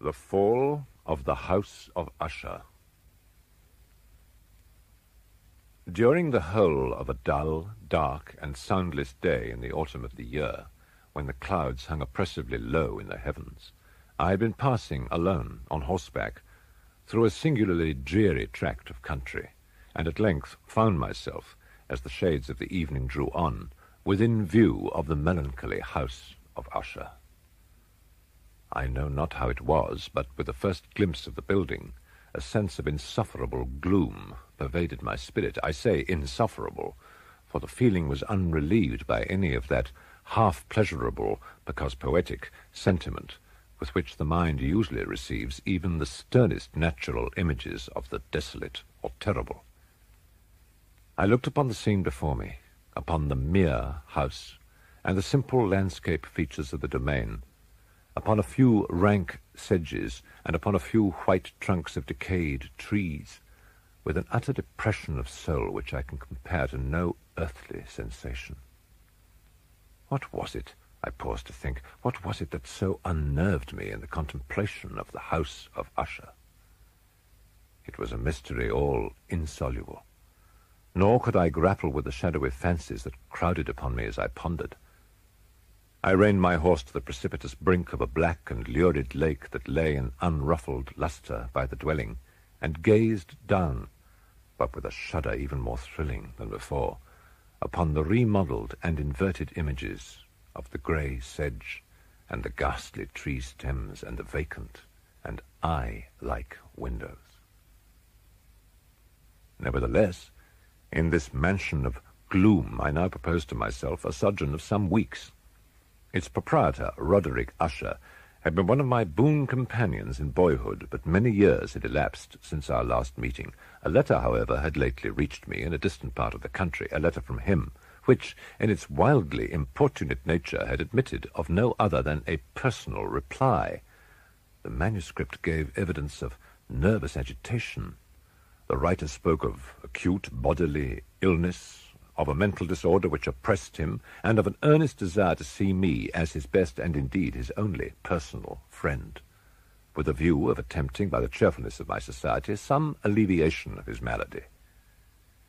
The Fall of the House of Usher. During the whole of a dull, dark, and soundless day in the autumn of the year, when the clouds hung oppressively low in the heavens, I had been passing alone, on horseback, through a singularly dreary tract of country, and at length found myself, as the shades of the evening drew on, within view of the melancholy house of Usher. I know not how it was, but with the first glimpse of the building, a sense of insufferable gloom pervaded my spirit. I say insufferable, for the feeling was unrelieved by any of that half pleasurable, because poetic, sentiment with which the mind usually receives even the sternest natural images of the desolate or terrible. I looked upon the scene before me, upon the mere house, and the simple landscape features of the domain, upon a few rank sedges, and upon a few white trunks of decayed trees, with an utter depression of soul which I can compare to no earthly sensation. What was it, I paused to think, what was it that so unnerved me in the contemplation of the house of Usher? It was a mystery all insoluble, nor could I grapple with the shadowy fancies that crowded upon me as I pondered. I reined my horse to the precipitous brink of a black and lurid lake that lay in unruffled lustre by the dwelling, and gazed down, but with a shudder even more thrilling than before, upon the remodelled and inverted images of the grey sedge, and the ghastly tree stems, and the vacant and eye-like windows. Nevertheless, in this mansion of gloom I now proposed to myself a sojourn of some weeks. Its proprietor, Roderick Usher, had been one of my boon companions in boyhood, but many years had elapsed since our last meeting. A letter, however, had lately reached me in a distant part of the country, a letter from him, which, in its wildly importunate nature, had admitted of no other than a personal reply. The manuscript gave evidence of nervous agitation. The writer spoke of acute bodily illness, of a mental disorder which oppressed him, and of an earnest desire to see me as his best and indeed his only personal friend, with a view of attempting, by the cheerfulness of my society, some alleviation of his malady.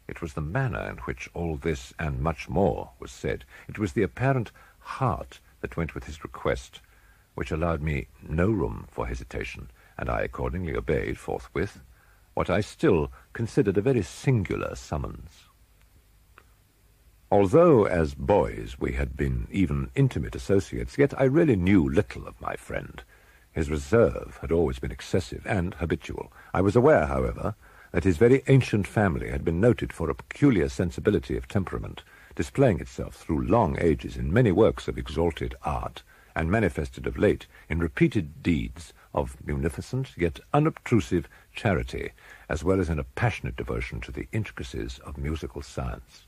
It was the manner in which all this and much more was said. It was the apparent heart that went with his request, which allowed me no room for hesitation, and I accordingly obeyed forthwith what I still considered a very singular summons. Although, as boys, we had been even intimate associates, yet I really knew little of my friend. His reserve had always been excessive and habitual. I was aware, however, that his very ancient family had been noted for a peculiar sensibility of temperament, displaying itself through long ages in many works of exalted art, and manifested of late in repeated deeds of munificent yet unobtrusive charity, as well as in a passionate devotion to the intricacies of musical science.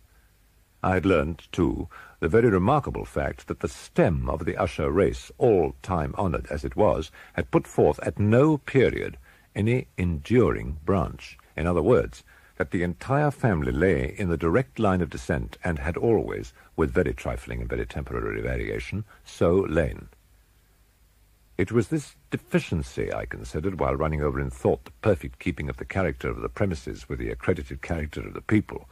I had learned, too, the very remarkable fact that the stem of the Usher race, all time-honoured as it was, had put forth at no period any enduring branch. In other words, that the entire family lay in the direct line of descent and had always, with very trifling and very temporary variation, so lain. It was this deficiency I considered while running over in thought the perfect keeping of the character of the premises with the accredited character of the people,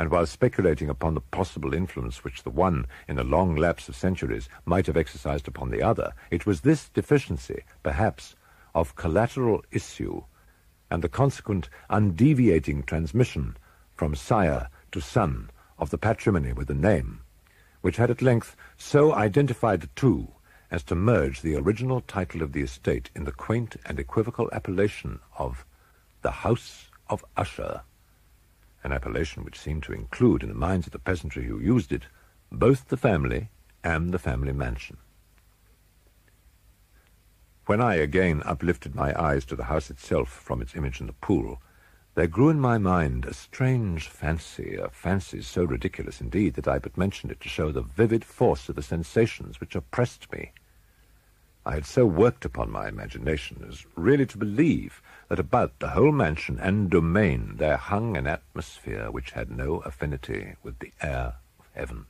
and while speculating upon the possible influence which the one, in a long lapse of centuries, might have exercised upon the other, it was this deficiency, perhaps, of collateral issue, and the consequent undeviating transmission from sire to son of the patrimony with the name, which had at length so identified the two as to merge the original title of the estate in the quaint and equivocal appellation of the House of Usher an appellation which seemed to include in the minds of the peasantry who used it both the family and the family mansion. When I again uplifted my eyes to the house itself from its image in the pool, there grew in my mind a strange fancy, a fancy so ridiculous indeed that I but mentioned it to show the vivid force of the sensations which oppressed me. I had so worked upon my imagination as really to believe that about the whole mansion and domain there hung an atmosphere which had no affinity with the air of heaven,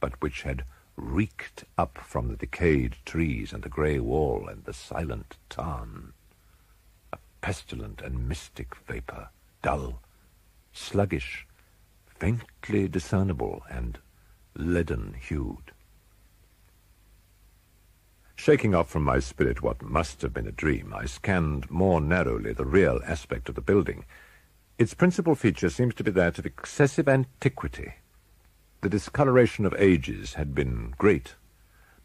but which had reeked up from the decayed trees and the grey wall and the silent tarn. A pestilent and mystic vapour, dull, sluggish, faintly discernible, and leaden-hued. Shaking off from my spirit what must have been a dream, I scanned more narrowly the real aspect of the building. Its principal feature seems to be that of excessive antiquity. The discoloration of ages had been great.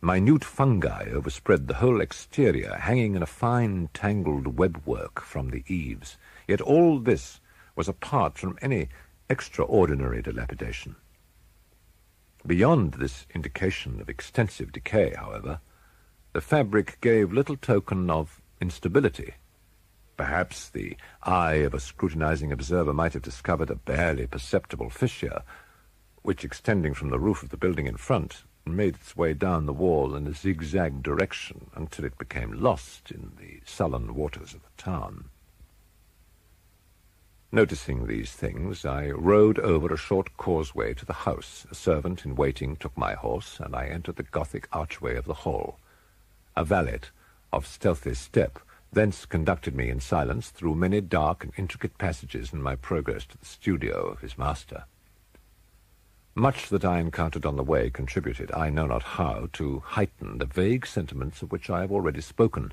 Minute fungi overspread the whole exterior, hanging in a fine tangled webwork from the eaves. Yet all this was apart from any extraordinary dilapidation. Beyond this indication of extensive decay, however, the fabric gave little token of instability. Perhaps the eye of a scrutinizing observer might have discovered a barely perceptible fissure, which, extending from the roof of the building in front, made its way down the wall in a zigzag direction until it became lost in the sullen waters of the tarn. Noticing these things, I rode over a short causeway to the house. A servant in waiting took my horse, and I entered the Gothic archway of the hall. A valet of stealthy step thence conducted me in silence through many dark and intricate passages in my progress to the studio of his master. Much that I encountered on the way contributed, I know not how, to heighten the vague sentiments of which I have already spoken.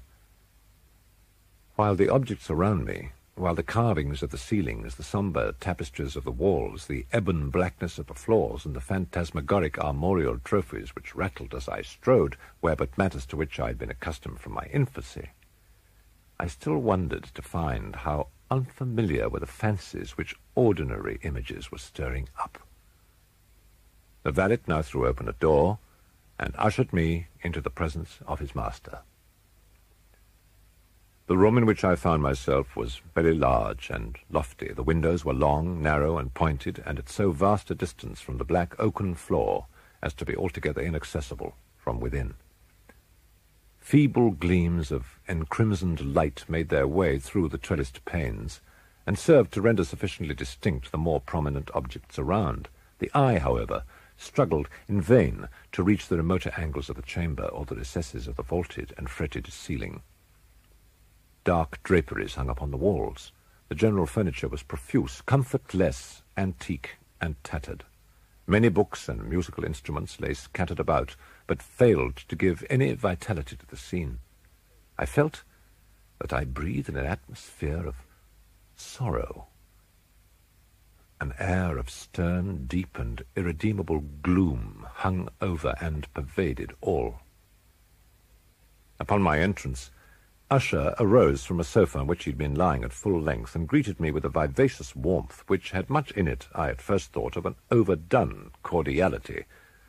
While the objects around me, while the carvings of the ceilings, the sombre tapestries of the walls, the ebon blackness of the floors, and the phantasmagoric armorial trophies which rattled as I strode, were but matters to which I had been accustomed from my infancy, I still wondered to find how unfamiliar were the fancies which ordinary images were stirring up. The valet now threw open a door and ushered me into the presence of his master. The room in which I found myself was very large and lofty. The windows were long, narrow, and pointed, and at so vast a distance from the black oaken floor as to be altogether inaccessible from within. Feeble gleams of encrimsoned light made their way through the trellised panes, and served to render sufficiently distinct the more prominent objects around. The eye, however, struggled in vain to reach the remoter angles of the chamber or the recesses of the vaulted and fretted ceiling. Dark draperies hung upon the walls. The general furniture was profuse, comfortless, antique, and tattered. Many books and musical instruments lay scattered about, but failed to give any vitality to the scene. I felt that I breathed in an atmosphere of sorrow. An air of stern, deep, and irredeemable gloom hung over and pervaded all. Upon my entrance, Usher arose from a sofa on which he had been lying at full length and greeted me with a vivacious warmth which had much in it, I at first thought, of an overdone cordiality,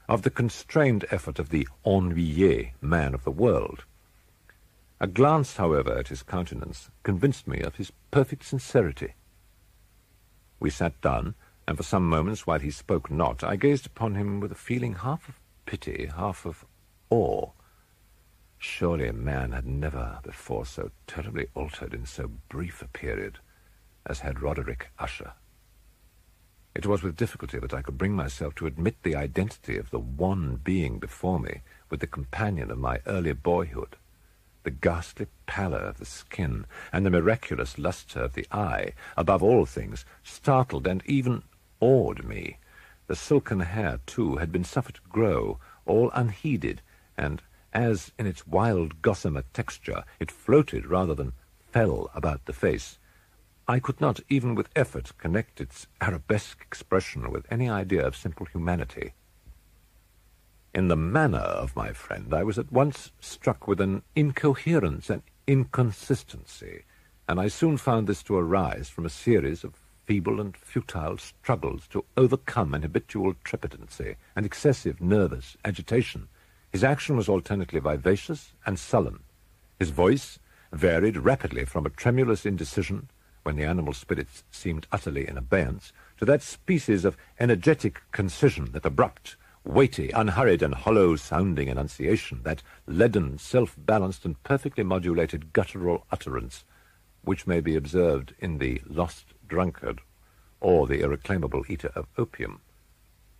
of the constrained effort of the ennuyé man of the world. A glance, however, at his countenance convinced me of his perfect sincerity. We sat down, and for some moments, while he spoke not, I gazed upon him with a feeling half of pity, half of awe. Surely a man had never before so terribly altered in so brief a period as had Roderick Usher. It was with difficulty that I could bring myself to admit the identity of the one being before me with the companion of my early boyhood. The ghastly pallor of the skin and the miraculous lustre of the eye, above all things, startled and even awed me. The silken hair, too, had been suffered to grow, all unheeded, and as in its wild gossamer texture it floated rather than fell about the face, I could not, even with effort, connect its arabesque expression with any idea of simple humanity. In the manner of my friend, I was at once struck with an incoherence and inconsistency, and I soon found this to arise from a series of feeble and futile struggles to overcome an habitual trepidancy and excessive nervous agitation. His action was alternately vivacious and sullen. His voice varied rapidly from a tremulous indecision, when the animal spirits seemed utterly in abeyance, to that species of energetic concision, that abrupt, weighty, unhurried, and hollow-sounding enunciation, that leaden, self-balanced, and perfectly modulated guttural utterance, which may be observed in the lost drunkard or the irreclaimable eater of opium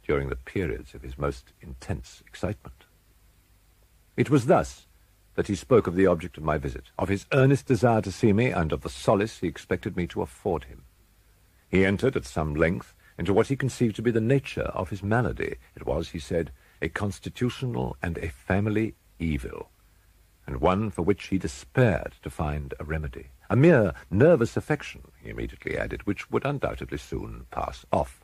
during the periods of his most intense excitement. It was thus that he spoke of the object of my visit, of his earnest desire to see me, and of the solace he expected me to afford him. He entered at some length into what he conceived to be the nature of his malady. It was, he said, a constitutional and a family evil, and one for which he despaired to find a remedy. A mere nervous affection, he immediately added, which would undoubtedly soon pass off.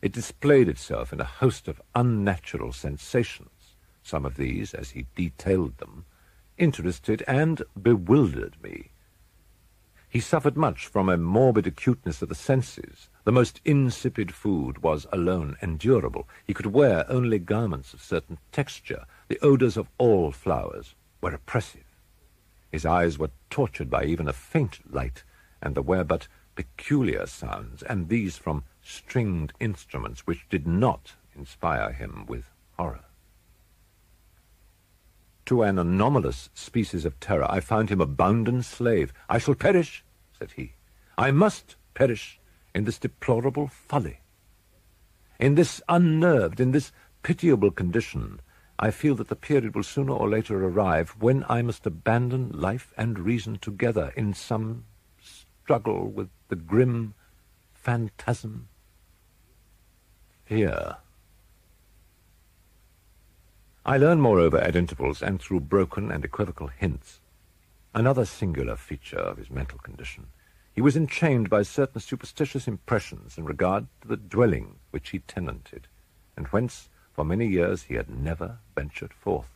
It displayed itself in a host of unnatural sensations. Some of these, as he detailed them, interested and bewildered me. He suffered much from a morbid acuteness of the senses. The most insipid food was alone endurable. He could wear only garments of certain texture. The odors of all flowers were oppressive. His eyes were tortured by even a faint light, and there were but peculiar sounds, and these from stringed instruments which did not inspire him with horror. To an anomalous species of terror I found him a bounden slave. I shall perish, said he. I must perish in this deplorable folly. In this unnerved, in this pitiable condition, I feel that the period will sooner or later arrive when I must abandon life and reason together in some struggle with the grim phantasm, fear. I learn, moreover, at intervals and through broken and equivocal hints, another singular feature of his mental condition. He was enchained by certain superstitious impressions in regard to the dwelling which he tenanted, and whence for many years he had never ventured forth.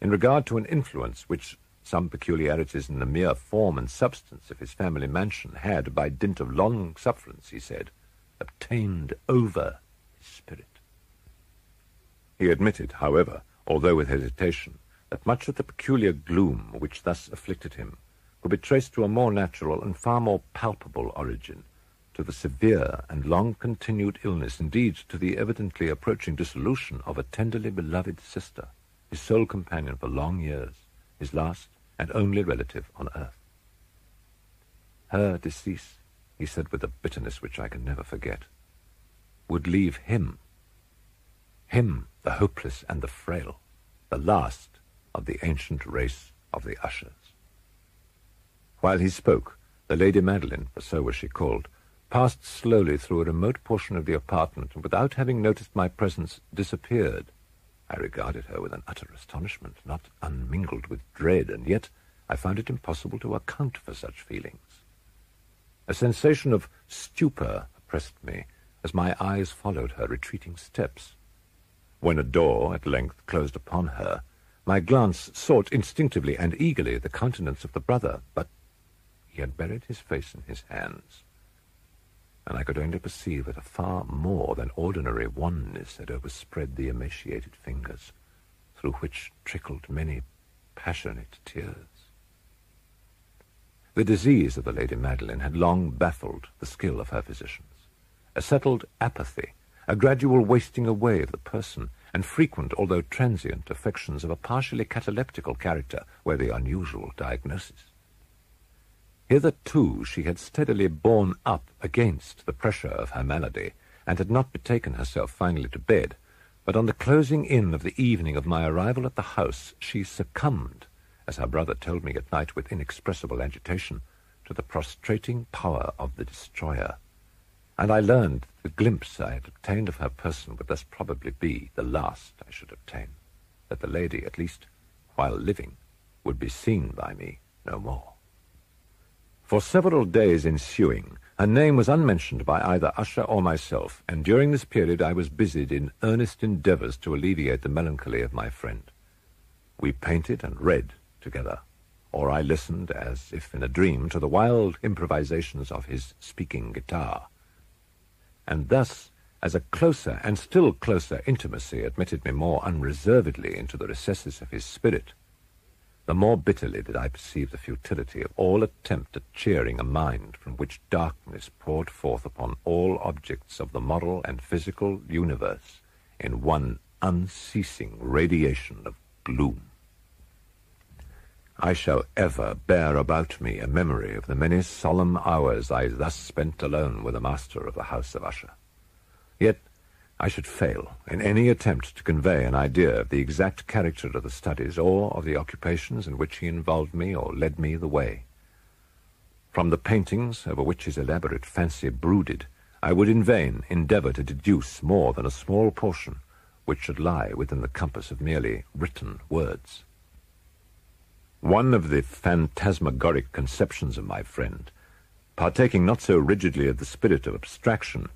In regard to an influence which some peculiarities in the mere form and substance of his family mansion had, by dint of long sufferance, he said, obtained over his spirit. He admitted, however, although with hesitation, that much of the peculiar gloom which thus afflicted him could be traced to a more natural and far more palpable origin, to the severe and long-continued illness, indeed to the evidently approaching dissolution of a tenderly beloved sister, his sole companion for long years, his last and only relative on earth. Her decease, he said with a bitterness which I can never forget, would leave him, him the hopeless and the frail, the last of the ancient race of the ushers. While he spoke, the Lady Madeline, for so was she called, passed slowly through a remote portion of the apartment, and without having noticed my presence, disappeared. I regarded her with an utter astonishment, not unmingled with dread, and yet I found it impossible to account for such feelings. A sensation of stupor oppressed me as my eyes followed her retreating steps. When a door at length closed upon her, my glance sought instinctively and eagerly the countenance of the brother, but he had buried his face in his hands, and I could only perceive that a far more than ordinary wanness had overspread the emaciated fingers, through which trickled many passionate tears. The disease of the Lady Madeline had long baffled the skill of her physicians. A settled apathy a gradual wasting away of the person, and frequent, although transient, affections of a partially cataleptical character were the unusual diagnosis. Hitherto she had steadily borne up against the pressure of her malady, and had not betaken herself finally to bed, but on the closing in of the evening of my arrival at the house, she succumbed, as her brother told me at night with inexpressible agitation, to the prostrating power of the destroyer and I learned the glimpse I had obtained of her person would thus probably be the last I should obtain, that the lady, at least while living, would be seen by me no more. For several days ensuing, her name was unmentioned by either Usher or myself, and during this period I was busied in earnest endeavors to alleviate the melancholy of my friend. We painted and read together, or I listened, as if in a dream, to the wild improvisations of his speaking guitar and thus, as a closer and still closer intimacy admitted me more unreservedly into the recesses of his spirit, the more bitterly did I perceive the futility of all attempt at cheering a mind from which darkness poured forth upon all objects of the moral and physical universe in one unceasing radiation of gloom. I shall ever bear about me a memory of the many solemn hours I thus spent alone with the master of the house of Usher. Yet I should fail in any attempt to convey an idea of the exact character of the studies or of the occupations in which he involved me or led me the way. From the paintings over which his elaborate fancy brooded, I would in vain endeavour to deduce more than a small portion which should lie within the compass of merely written words. One of the phantasmagoric conceptions of my friend, partaking not so rigidly of the spirit of abstraction,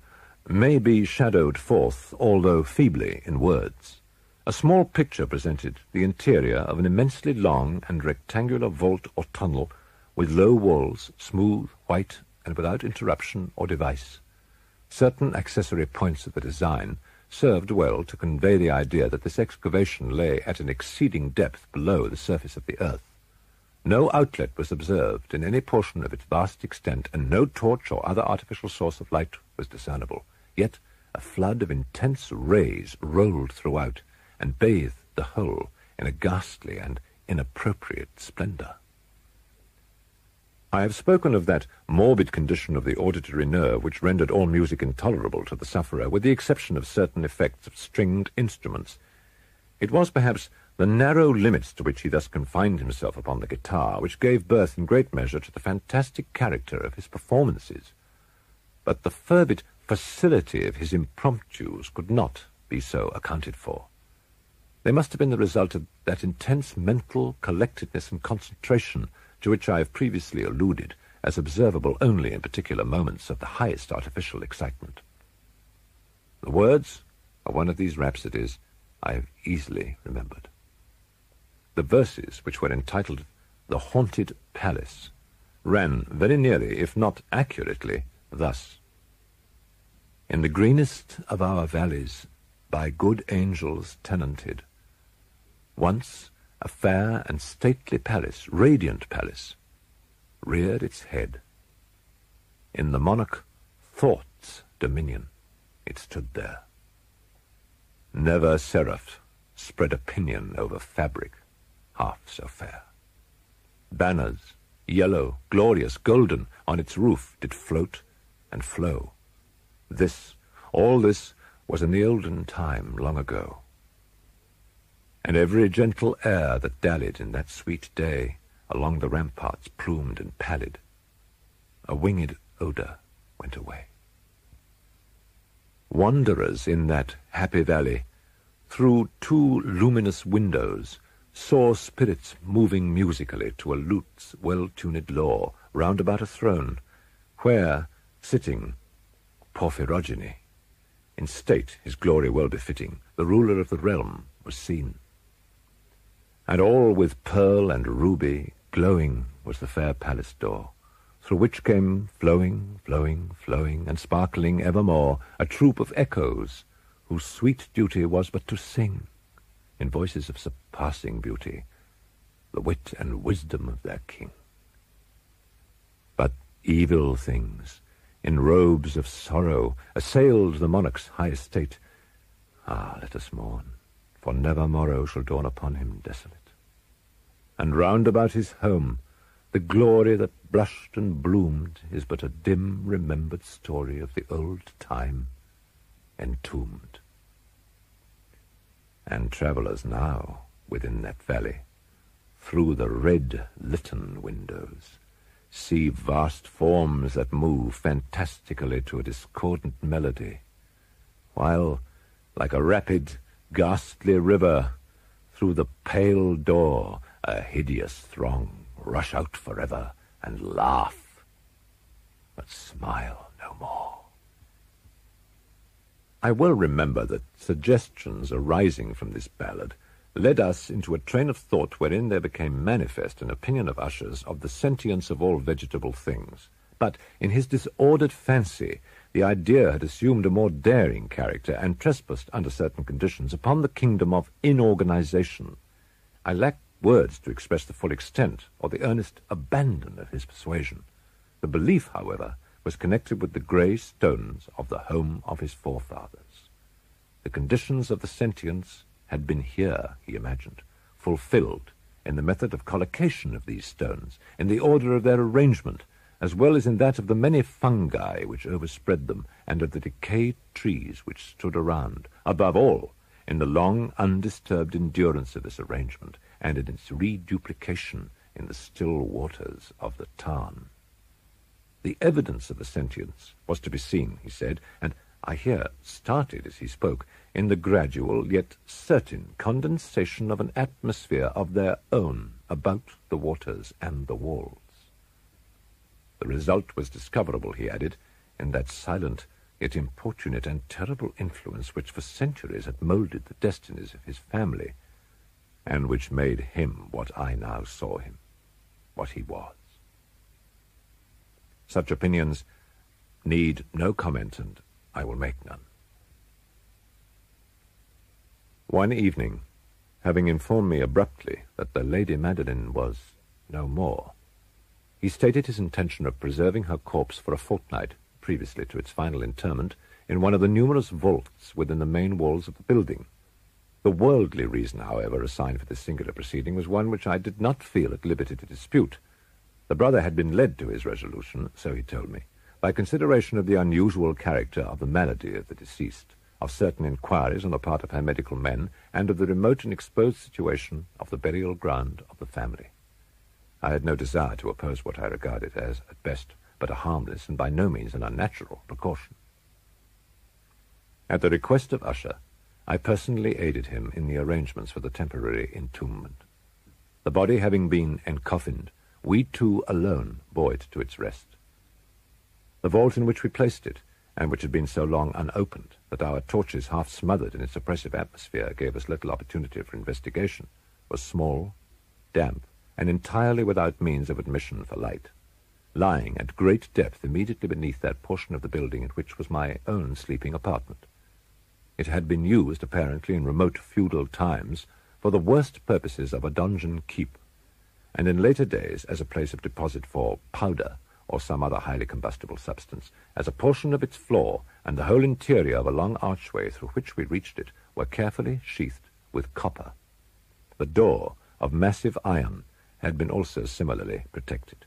may be shadowed forth, although feebly, in words. A small picture presented the interior of an immensely long and rectangular vault or tunnel with low walls, smooth, white, and without interruption or device. Certain accessory points of the design served well to convey the idea that this excavation lay at an exceeding depth below the surface of the earth. No outlet was observed in any portion of its vast extent, and no torch or other artificial source of light was discernible. Yet a flood of intense rays rolled throughout, and bathed the whole in a ghastly and inappropriate splendor. I have spoken of that morbid condition of the auditory nerve which rendered all music intolerable to the sufferer, with the exception of certain effects of stringed instruments. It was perhaps the narrow limits to which he thus confined himself upon the guitar which gave birth in great measure to the fantastic character of his performances. But the fervid facility of his impromptus could not be so accounted for. They must have been the result of that intense mental collectedness and concentration to which I have previously alluded as observable only in particular moments of the highest artificial excitement. The words of one of these rhapsodies I have easily remembered. The verses, which were entitled The Haunted Palace, ran very nearly, if not accurately, thus. In the greenest of our valleys, by good angels tenanted, once a fair and stately palace, radiant palace, reared its head. In the monarch Thought's dominion it stood there. Never seraph spread a pinion over fabric half so fair. Banners, yellow, glorious, golden, on its roof did float and flow. This, all this, was in the olden time long ago and every gentle air that dallied in that sweet day along the ramparts plumed and pallid, a winged odour went away. Wanderers in that happy valley, through two luminous windows, saw spirits moving musically to a lute's well-tuned law round about a throne, where, sitting, Porphyrogene, in state his glory well befitting, the ruler of the realm was seen. And all with pearl and ruby, glowing was the fair palace door, through which came flowing, flowing, flowing, and sparkling evermore a troop of echoes, whose sweet duty was but to sing, in voices of surpassing beauty, the wit and wisdom of their king. But evil things, in robes of sorrow, assailed the monarch's high estate. Ah, let us mourn for never morrow shall dawn upon him desolate. And round about his home, the glory that blushed and bloomed is but a dim remembered story of the old time entombed. And travellers now within that valley, through the red litten windows, see vast forms that move fantastically to a discordant melody, while, like a rapid ghastly river, through the pale door a hideous throng rush out forever and laugh, but smile no more. I well remember that suggestions arising from this ballad led us into a train of thought wherein there became manifest an opinion of Usher's of the sentience of all vegetable things. But in his disordered fancy, the idea had assumed a more daring character and trespassed, under certain conditions, upon the kingdom of inorganization. I lack words to express the full extent or the earnest abandon of his persuasion. The belief, however, was connected with the grey stones of the home of his forefathers. The conditions of the sentience had been here, he imagined, fulfilled in the method of collocation of these stones, in the order of their arrangement, as well as in that of the many fungi which overspread them, and of the decayed trees which stood around, above all, in the long, undisturbed endurance of this arrangement, and in its reduplication in the still waters of the Tarn. The evidence of the sentience was to be seen, he said, and I here started as he spoke, in the gradual yet certain condensation of an atmosphere of their own about the waters and the walls. The result was discoverable, he added, in that silent, yet importunate and terrible influence which for centuries had moulded the destinies of his family, and which made him what I now saw him, what he was. Such opinions need no comment, and I will make none. One evening, having informed me abruptly that the Lady Madeline was no more, he stated his intention of preserving her corpse for a fortnight previously to its final interment in one of the numerous vaults within the main walls of the building. The worldly reason, however, assigned for this singular proceeding was one which I did not feel at liberty to dispute. The brother had been led to his resolution, so he told me, by consideration of the unusual character of the malady of the deceased, of certain inquiries on the part of her medical men, and of the remote and exposed situation of the burial ground of the family. I had no desire to oppose what I regarded as, at best, but a harmless and by no means an unnatural precaution. At the request of Usher, I personally aided him in the arrangements for the temporary entombment. The body having been encoffined, we two alone bore it to its rest. The vault in which we placed it, and which had been so long unopened that our torches half smothered in its oppressive atmosphere gave us little opportunity for investigation, was small, damp, and entirely without means of admission for light, lying at great depth immediately beneath that portion of the building in which was my own sleeping apartment. It had been used, apparently, in remote feudal times for the worst purposes of a donjon keep, and in later days as a place of deposit for powder or some other highly combustible substance, as a portion of its floor and the whole interior of a long archway through which we reached it were carefully sheathed with copper. The door, of massive iron, had been also similarly protected.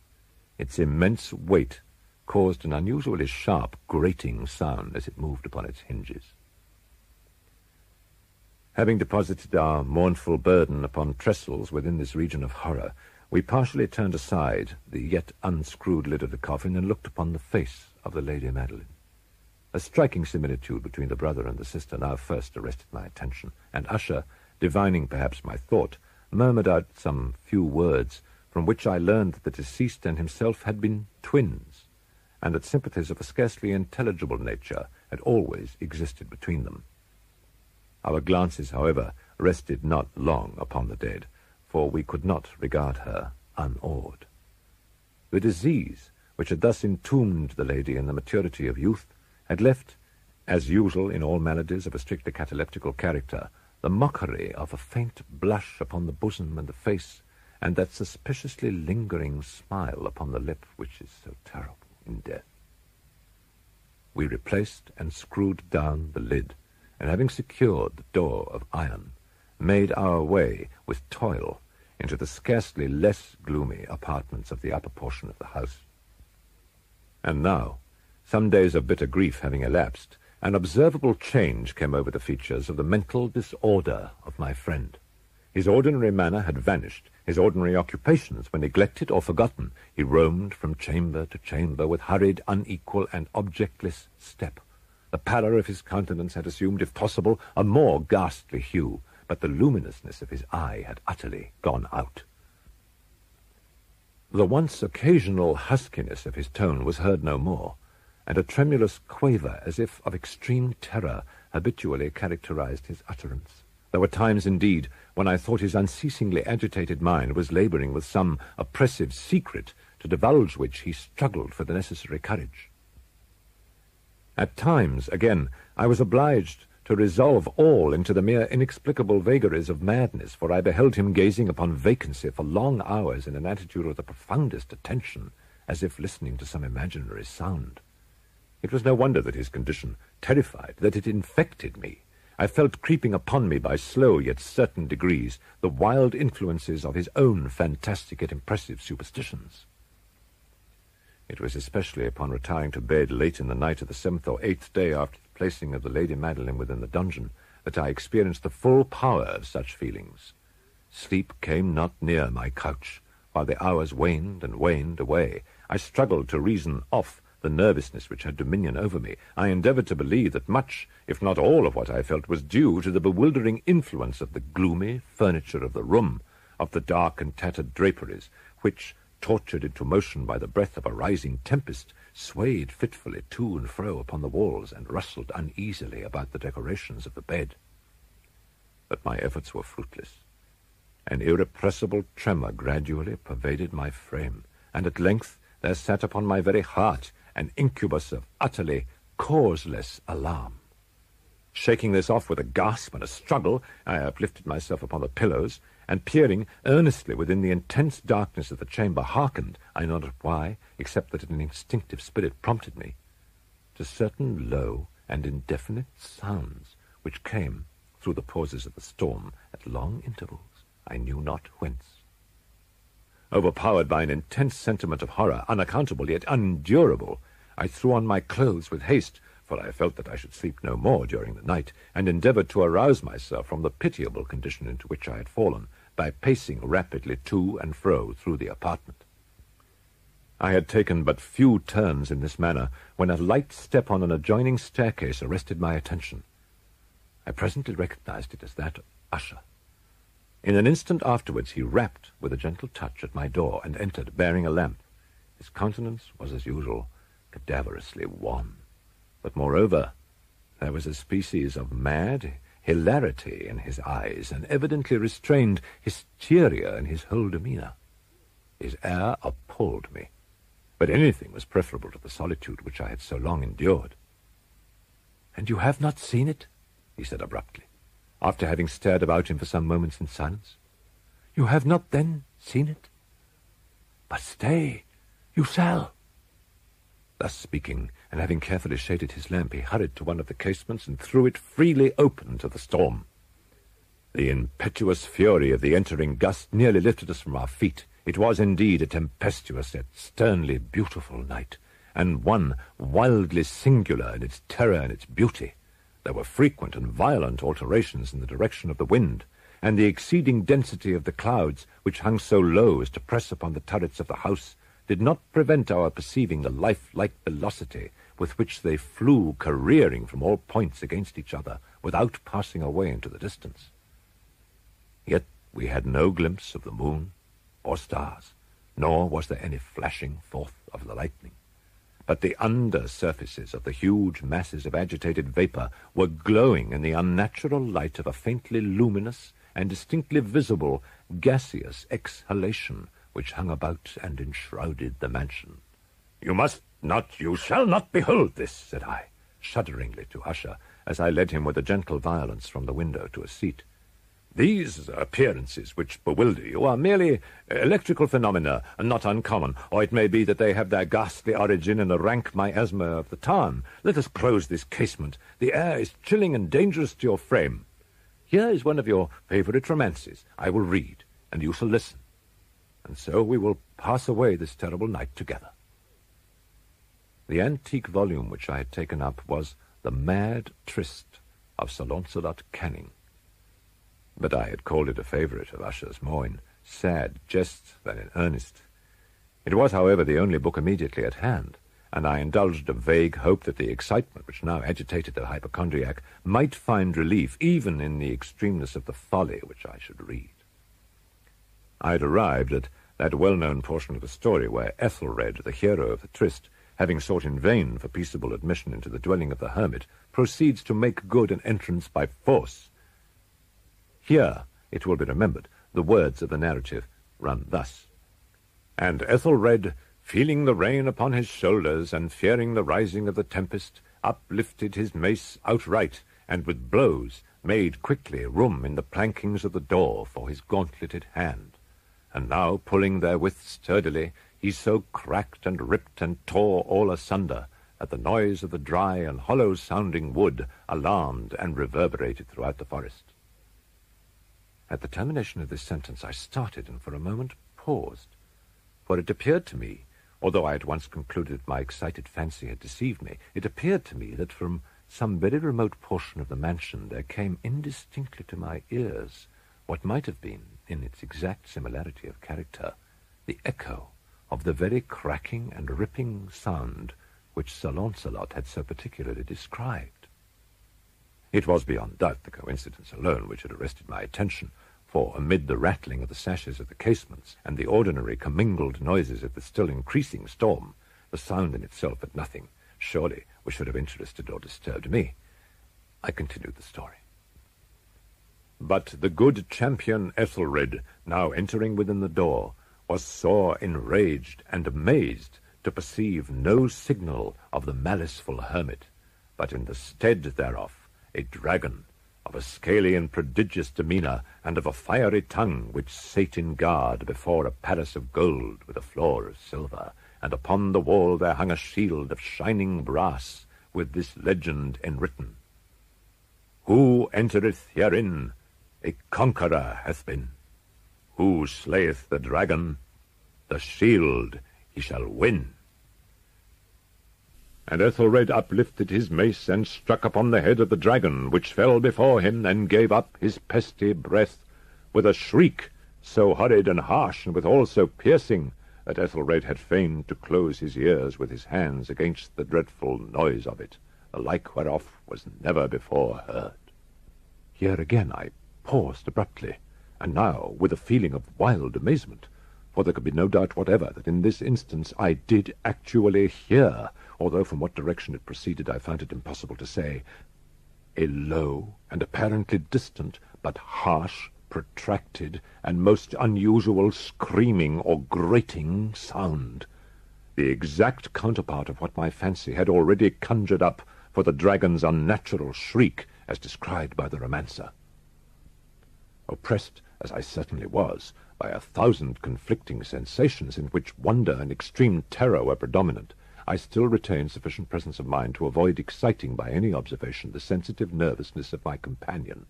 Its immense weight caused an unusually sharp, grating sound as it moved upon its hinges. Having deposited our mournful burden upon trestles within this region of horror, we partially turned aside the yet unscrewed lid of the coffin and looked upon the face of the Lady Madeline. A striking similitude between the brother and the sister now first arrested my attention, and Usher, divining perhaps my thought, murmured out some few words from which I learned that the deceased and himself had been twins, and that sympathies of a scarcely intelligible nature had always existed between them. Our glances, however, rested not long upon the dead, for we could not regard her unawed. The disease, which had thus entombed the lady in the maturity of youth, had left, as usual in all maladies of a strictly cataleptical character, the mockery of a faint blush upon the bosom and the face, and that suspiciously lingering smile upon the lip which is so terrible in death. We replaced and screwed down the lid, and having secured the door of iron, made our way with toil into the scarcely less gloomy apartments of the upper portion of the house. And now, some days of bitter grief having elapsed, an observable change came over the features of the mental disorder of my friend. His ordinary manner had vanished, his ordinary occupations were neglected or forgotten. He roamed from chamber to chamber with hurried, unequal, and objectless step. The pallor of his countenance had assumed, if possible, a more ghastly hue, but the luminousness of his eye had utterly gone out. The once occasional huskiness of his tone was heard no more and a tremulous quaver, as if of extreme terror, habitually characterized his utterance. There were times, indeed, when I thought his unceasingly agitated mind was laboring with some oppressive secret, to divulge which he struggled for the necessary courage. At times, again, I was obliged to resolve all into the mere inexplicable vagaries of madness, for I beheld him gazing upon vacancy for long hours in an attitude of the profoundest attention, as if listening to some imaginary sound. It was no wonder that his condition terrified, that it infected me. I felt creeping upon me by slow yet certain degrees the wild influences of his own fantastic yet impressive superstitions. It was especially upon retiring to bed late in the night of the seventh or eighth day after placing of the Lady Madeline within the dungeon that I experienced the full power of such feelings. Sleep came not near my couch, while the hours waned and waned away. I struggled to reason off the nervousness which had dominion over me. I endeavored to believe that much, if not all, of what I felt was due to the bewildering influence of the gloomy furniture of the room, of the dark and tattered draperies, which, tortured into motion by the breath of a rising tempest, swayed fitfully to and fro upon the walls and rustled uneasily about the decorations of the bed. But my efforts were fruitless. An irrepressible tremor gradually pervaded my frame, and at length there sat upon my very heart an incubus of utterly causeless alarm. Shaking this off with a gasp and a struggle, I uplifted myself upon the pillows, and peering earnestly within the intense darkness of the chamber, hearkened, I know not why, except that an instinctive spirit prompted me, to certain low and indefinite sounds which came through the pauses of the storm at long intervals, I knew not whence. Overpowered by an intense sentiment of horror, unaccountable yet unendurable, I threw on my clothes with haste, for I felt that I should sleep no more during the night, and endeavored to arouse myself from the pitiable condition into which I had fallen by pacing rapidly to and fro through the apartment. I had taken but few turns in this manner when a light step on an adjoining staircase arrested my attention. I presently recognized it as that of Usher. In an instant afterwards he rapped with a gentle touch at my door and entered, bearing a lamp. His countenance was, as usual, cadaverously wan. But moreover, there was a species of mad hilarity in his eyes, and evidently restrained hysteria in his whole demeanor. His air appalled me, but anything was preferable to the solitude which I had so long endured. And you have not seen it? he said abruptly, after having stared about him for some moments in silence. You have not then seen it? But stay, you shall. Thus speaking, and having carefully shaded his lamp, he hurried to one of the casements and threw it freely open to the storm. The impetuous fury of the entering gust nearly lifted us from our feet. It was indeed a tempestuous yet sternly beautiful night, and one wildly singular in its terror and its beauty. There were frequent and violent alterations in the direction of the wind, and the exceeding density of the clouds, which hung so low as to press upon the turrets of the house, did not prevent our perceiving the lifelike velocity with which they flew careering from all points against each other without passing away into the distance. Yet we had no glimpse of the moon or stars, nor was there any flashing forth of the lightning. But the under surfaces of the huge masses of agitated vapor were glowing in the unnatural light of a faintly luminous and distinctly visible gaseous exhalation which hung about and enshrouded the mansion. You must not, you shall not behold this, said I, shudderingly to Usher, as I led him with a gentle violence from the window to a seat. These appearances which bewilder you are merely electrical phenomena, and not uncommon, or it may be that they have their ghastly origin in the rank miasma of the tarn. Let us close this casement. The air is chilling and dangerous to your frame. Here is one of your favourite romances. I will read, and you shall listen and so we will pass away this terrible night together. The antique volume which I had taken up was The Mad Tryst of Sir Launcelot Canning. But I had called it a favourite of Usher's more in sad jest than in earnest. It was, however, the only book immediately at hand, and I indulged a vague hope that the excitement which now agitated the hypochondriac might find relief even in the extremeness of the folly which I should read. I had arrived at that well-known portion of the story where Ethelred, the hero of the tryst, having sought in vain for peaceable admission into the dwelling of the hermit, proceeds to make good an entrance by force. Here, it will be remembered, the words of the narrative run thus. And Ethelred, feeling the rain upon his shoulders, and fearing the rising of the tempest, uplifted his mace outright, and with blows made quickly room in the plankings of the door for his gauntleted hand and now pulling therewith sturdily, he so cracked and ripped and tore all asunder that the noise of the dry and hollow-sounding wood alarmed and reverberated throughout the forest. At the termination of this sentence I started and for a moment paused, for it appeared to me, Although I at once concluded my excited fancy had deceived me, it appeared to me that from some very remote portion of the mansion there came indistinctly to my ears what might have been, in its exact similarity of character, the echo of the very cracking and ripping sound which Sir Launcelot had so particularly described. It was beyond doubt the coincidence alone which had arrested my attention, for amid the rattling of the sashes of the casements and the ordinary commingled noises of the still increasing storm, the sound in itself had nothing, surely, which should have interested or disturbed me. I continued the story. But the good champion Ethelred, now entering within the door, was sore enraged and amazed to perceive no signal of the maliceful hermit, but in the stead thereof a dragon of a scaly and prodigious demeanour, and of a fiery tongue, which sate in guard before a palace of gold with a floor of silver, and upon the wall there hung a shield of shining brass, with this legend enwritten, Who entereth herein, a conqueror hath been. Who slayeth the dragon, the shield he shall win. And Ethelred uplifted his mace and struck upon the head of the dragon, which fell before him, and gave up his pesty breath with a shriek so hurried and harsh, and withal so piercing, that Ethelred had feigned to close his ears with his hands against the dreadful noise of it, the like whereof was never before heard. Here again I paused abruptly, and now with a feeling of wild amazement, for there could be no doubt whatever that in this instance I did actually hear although from what direction it proceeded I found it impossible to say, a low and apparently distant, but harsh, protracted, and most unusual screaming or grating sound, the exact counterpart of what my fancy had already conjured up for the dragon's unnatural shriek as described by the romancer. Oppressed, as I certainly was, by a thousand conflicting sensations in which wonder and extreme terror were predominant, I still retained sufficient presence of mind to avoid exciting by any observation the sensitive nervousness of my companion.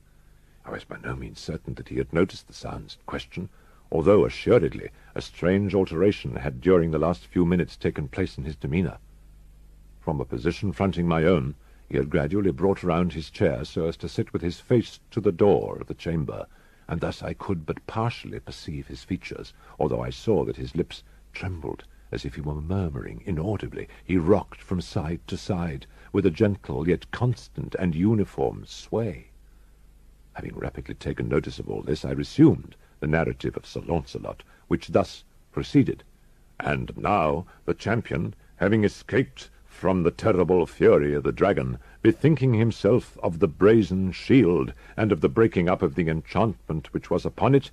I was by no means certain that he had noticed the sounds in question, although assuredly a strange alteration had during the last few minutes taken place in his demeanour. From a position fronting my own, he had gradually brought round his chair so as to sit with his face to the door of the chamber, and thus I could but partially perceive his features, although I saw that his lips trembled as if he were murmuring inaudibly. He rocked from side to side, with a gentle yet constant and uniform sway. Having rapidly taken notice of all this, I resumed the narrative of Sir Launcelot, which thus proceeded. And now the champion, having escaped from the terrible fury of the dragon, bethinking himself of the brazen shield, and of the breaking up of the enchantment which was upon it,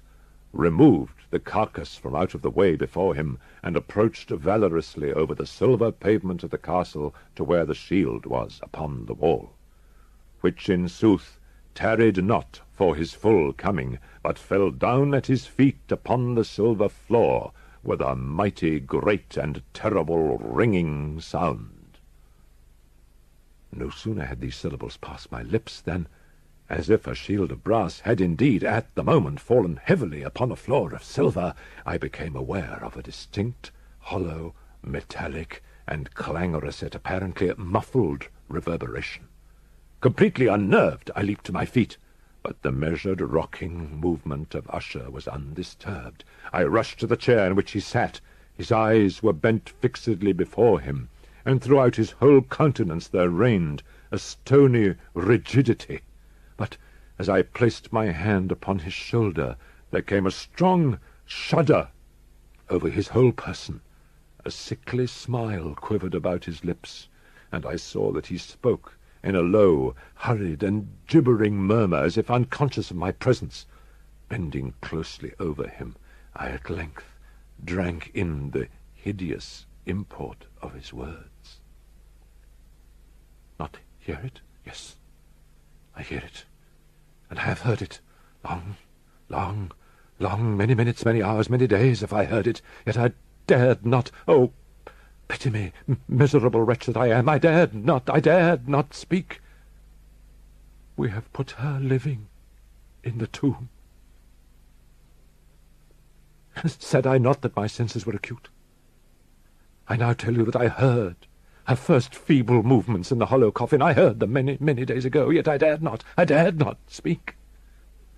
removed the carcass from out of the way before him, and approached valorously over the silver pavement of the castle to where the shield was upon the wall, which in sooth tarried not for his full coming, but fell down at his feet upon the silver floor with a mighty great and terrible ringing sound. No sooner had these syllables passed my lips than as if a shield of brass had indeed at the moment fallen heavily upon a floor of silver, I became aware of a distinct, hollow, metallic, and clangorous yet apparently muffled reverberation. Completely unnerved, I leaped to my feet, but the measured rocking movement of Usher was undisturbed. I rushed to the chair in which he sat. His eyes were bent fixedly before him, and throughout his whole countenance there reigned a stony rigidity. But as I placed my hand upon his shoulder, there came a strong shudder over his whole person. A sickly smile quivered about his lips, and I saw that he spoke in a low, hurried, and gibbering murmur, as if unconscious of my presence. Bending closely over him, I at length drank in the hideous import of his words. Not hear it? Yes, I hear it, and I have heard it. Long, long, long, many minutes, many hours, many days have I heard it, yet I dared not. Oh, pity me, miserable wretch that I am! I dared not, I dared not speak. We have put her living in the tomb. Said I not that my senses were acute? I now tell you that I heard her first feeble movements in the hollow coffin. I heard them many, many days ago, yet I dared not, I dared not speak.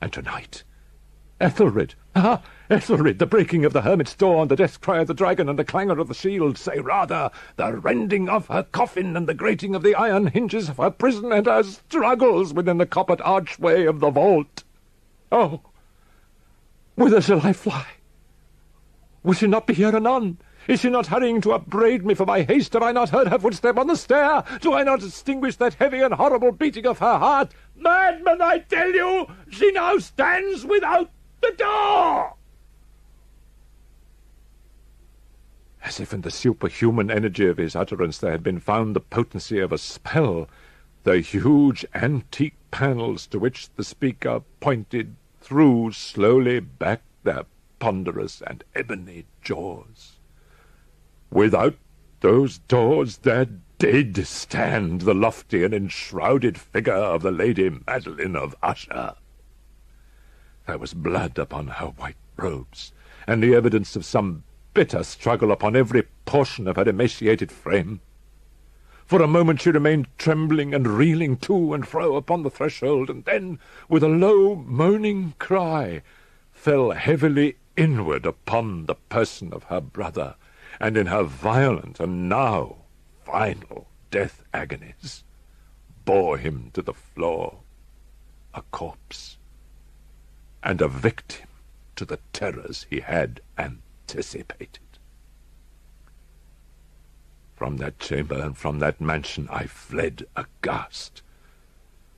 And tonight, Ethelred, ah, Ethelred, the breaking of the hermit's door, and the death cry of the dragon, and the clangor of the shield, say rather, the rending of her coffin, and the grating of the iron hinges of her prison, and her struggles within the coppered archway of the vault. Oh, whither shall I fly? Will she not be here anon? Is she not hurrying to upbraid me for my haste? Have I not heard her footstep on the stair? Do I not distinguish that heavy and horrible beating of her heart? Madman, I tell you, she now stands without the door! As if in the superhuman energy of his utterance there had been found the potency of a spell, the huge antique panels to which the speaker pointed threw slowly back their ponderous and ebony jaws. Without those doors there did stand the lofty and enshrouded figure of the Lady Madeline of Usher. There was blood upon her white robes, and the evidence of some bitter struggle upon every portion of her emaciated frame. For a moment she remained trembling and reeling to and fro upon the threshold, and then, with a low moaning cry, fell heavily inward upon the person of her brother, and in her violent and now final death agonies bore him to the floor, a corpse, and a victim to the terrors he had anticipated. From that chamber and from that mansion I fled aghast.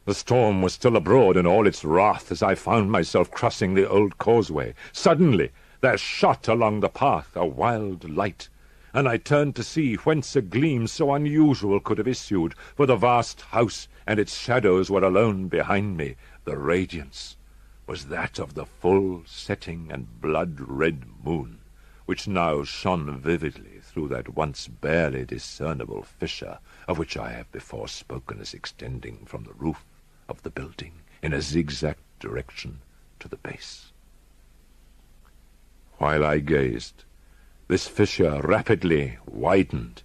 The storm was still abroad in all its wrath as I found myself crossing the old causeway. Suddenly there shot along the path a wild light, and I turned to see whence a gleam so unusual could have issued, for the vast house and its shadows were alone behind me. The radiance was that of the full setting and blood-red moon, which now shone vividly through that once barely discernible fissure of which I have before spoken as extending from the roof of the building in a zigzag direction to the base. While I gazed, this fissure rapidly widened.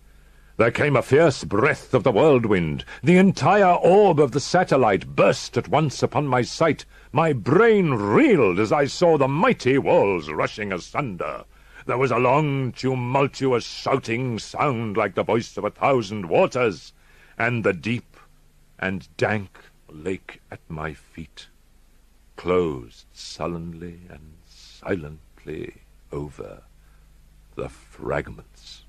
There came a fierce breath of the whirlwind. The entire orb of the satellite burst at once upon my sight. My brain reeled as I saw the mighty walls rushing asunder. There was a long, tumultuous shouting sound like the voice of a thousand waters, and the deep and dank lake at my feet closed sullenly and silently over the fragments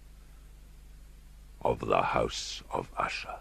of the House of Usher.